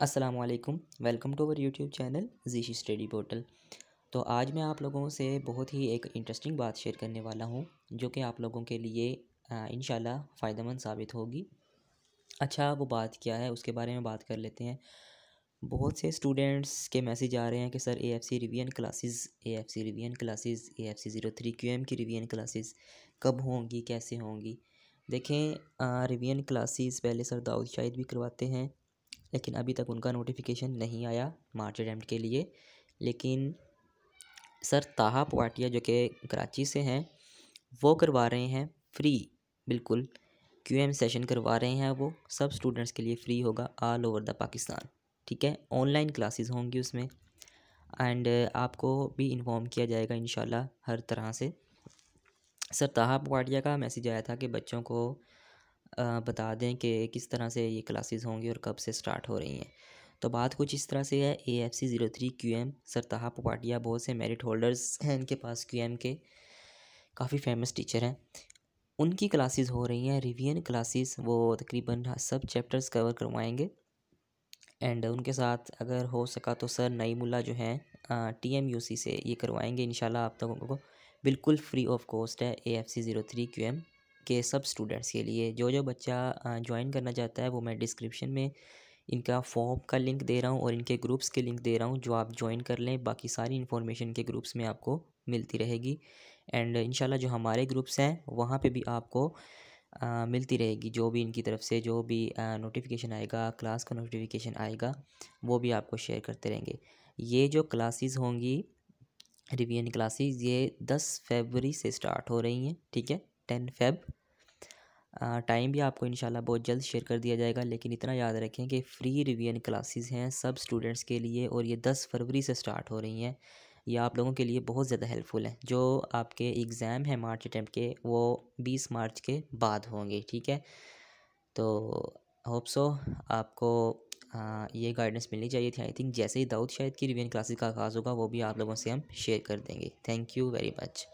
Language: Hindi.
असलकुम welcome to our YouTube channel जीशी study portal तो आज मैं आप लोगों से बहुत ही एक इंटरेस्टिंग बात शेयर करने वाला हूँ, जो कि आप लोगों के लिए इन फ़ायदेमंद साबित होगी। अच्छा वो बात क्या है, उसके बारे में बात कर लेते हैं। बहुत से स्टूडेंट्स के मैसेज आ रहे हैं कि, sir A F C revision classes A F C revision classes A F C zero three Q M की रिवीजन क्लासेस कब होंगी, कैसे होंगी? देखें रिवीजन क्लासेस पहले सर दाऊद शाहिद भी करवाते हैं। लेकिन अभी तक उनका नोटिफिकेशन नहीं आया मार्च अटैम्प्ट के लिए। लेकिन सर ताहा पवाटिया जो कि कराची से हैं, वो करवा रहे हैं फ्री बिल्कुल। क्यू एम सेशन करवा रहे हैं वो, सब स्टूडेंट्स के लिए फ़्री होगा ऑल ओवर द पाकिस्तान ठीक है? ऑनलाइन क्लासेस होंगी उसमें। एंड आपको भी इन्फॉर्म किया जाएगा इन हर तरह से। सर ताहा पवाटिया का मैसेज आया था कि बच्चों को बता दें कि किस तरह से ये क्लासेस होंगी और कब से स्टार्ट हो रही हैं। तो बात कुछ इस तरह से है A F C zero three Q M सरताहा पपाटिया, बहुत से मेरिट होल्डर्स हैं इनके पास क्यू एम के। काफ़ी फ़ेमस टीचर हैं। उनकी क्लासेस हो रही हैं रिवीजन क्लासेस वो तकरीबन सब चैप्टर्स कवर करवाएँगे। एंड उनके साथ अगर हो सका तो सर नई मुला जो हैं टी एम यू सी से ये करवाएँगे इन आप लोगों को। बिल्कुल फ्री ऑफ़ कॉस्ट है A F C zero three Q M के सब स्टूडेंट्स के लिए। जो जो बच्चा ज्वाइन करना चाहता है वो मैं डिस्क्रिप्शन में इनका फॉर्म का लिंक दे रहा हूँ और इनके ग्रुप्स के लिंक दे रहा हूँ जो आप ज्वाइन कर लें। बाकी सारी इन्फॉर्मेशन के ग्रुप्स में आपको मिलती रहेगी। एंड इंशाल्लाह जो हमारे ग्रुप्स हैं वहाँ पे भी आपको आ, मिलती रहेगी। जो भी इनकी तरफ़ से जो भी नोटिफिकेशन आएगा क्लास का नोटिफिकेशन आएगा वो भी आपको शेयर करते रहेंगे। ये जो क्लासेस होंगी रिवीजन क्लासेस ये दस फरवरी से स्टार्ट हो रही हैं ठीक है? टेन फेब टाइम भी आपको इंशाल्लाह बहुत जल्द शेयर कर दिया जाएगा लेकिन इतना याद रखें कि फ़्री रिवीजन क्लासेस हैं सब स्टूडेंट्स के लिए और ये दस फरवरी से स्टार्ट हो रही हैं। ये आप लोगों के लिए बहुत ज़्यादा हेल्पफुल है। जो आपके एग्ज़ाम हैं मार्च अटैम्प्ट के वो बीस मार्च के बाद होंगे ठीक है? तो होप सो आपको आ, ये गाइडेंस मिलनी चाहिए थी। आई थिंक जैसे ही दाऊद शायद की रिवीजन क्लासेस का आगाज़ होगा वो भी आप लोगों से हम शेयर कर देंगे। Thank you very much